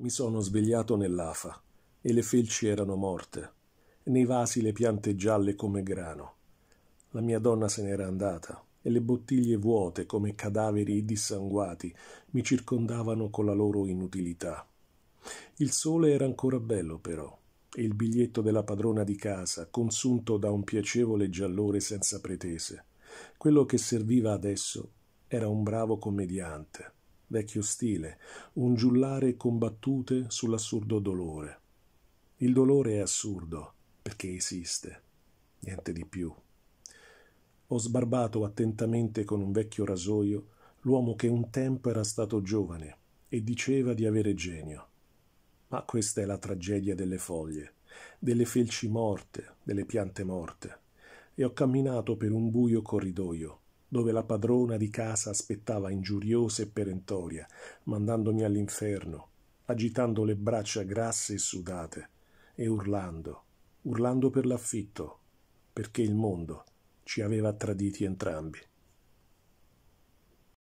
Mi sono svegliato nell'afa e le felci erano morte, nei vasi le piante gialle come grano. La mia donna se n'era andata e le bottiglie vuote come cadaveri dissanguati mi circondavano con la loro inutilità. Il sole era ancora bello però, e il biglietto della padrona di casa, consunto da un piacevole giallore senza pretese. Quello che serviva adesso era un bravo commediante vecchio stile, un giullare con battute sull'assurdo dolore. Il dolore è assurdo perché esiste, niente di più. Ho sbarbato attentamente con un vecchio rasoio l'uomo che un tempo era stato giovane e diceva di avere genio. Ma questa è la tragedia delle foglie, delle felci morte, delle piante morte. E ho camminato per un buio corridoio, dove la padrona di casa aspettava ingiuriosa e perentoria, mandandomi all'inferno, agitando le braccia grasse e sudate, e urlando, urlando per l'affitto, perché il mondo ci aveva traditi entrambi.